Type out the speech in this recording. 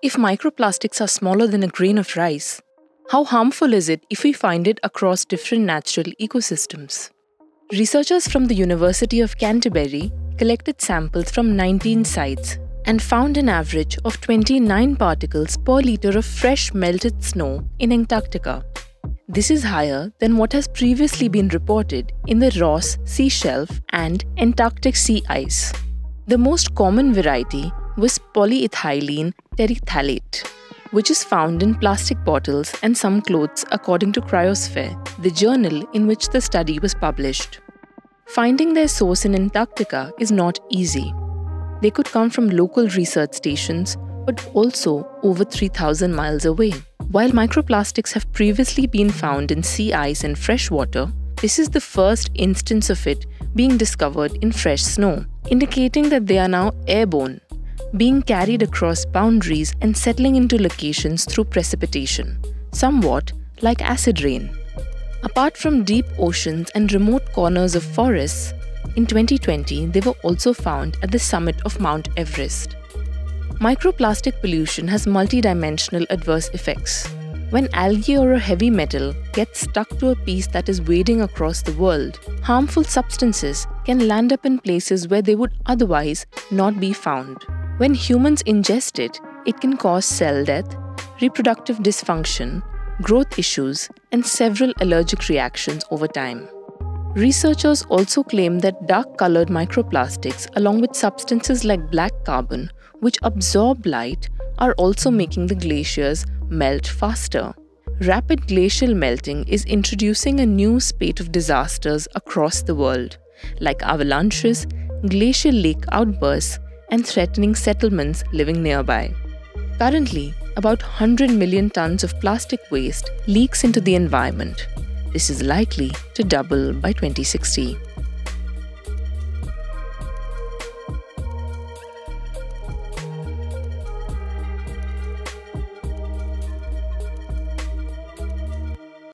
If microplastics are smaller than a grain of rice, how harmful is it if we find it across different natural ecosystems? Researchers from the University of Canterbury collected samples from 19 sites and found an average of 29 particles per litre of fresh melted snow in Antarctica. This is higher than what has previously been reported in the Ross sea shelf and Antarctic sea ice. The most common variety was polyethylene terephthalate which is found in plastic bottles and some clothes, according to Cryosphere, the journal in which the study was published. Finding their source in Antarctica is not easy. They could come from local research stations, but also over 3,000 miles away. While microplastics have previously been found in sea ice and fresh water, this is the first instance of it being discovered in fresh snow, indicating that they are now airborne being carried across boundaries and settling into locations through precipitation, somewhat like acid rain. Apart from deep oceans and remote corners of forests, in 2020 they were also found at the summit of Mount Everest. Microplastic pollution has multidimensional adverse effects. When algae or a heavy metal gets stuck to a piece that is wading across the world, harmful substances can land up in places where they would otherwise not be found. When humans ingest it, it can cause cell death, reproductive dysfunction, growth issues, and several allergic reactions over time. Researchers also claim that dark colored microplastics, along with substances like black carbon, which absorb light, are also making the glaciers melt faster. Rapid glacial melting is introducing a new spate of disasters across the world, like avalanches, glacial lake outbursts, and threatening settlements living nearby. Currently, about 100 million tons of plastic waste leaks into the environment. This is likely to double by 2060.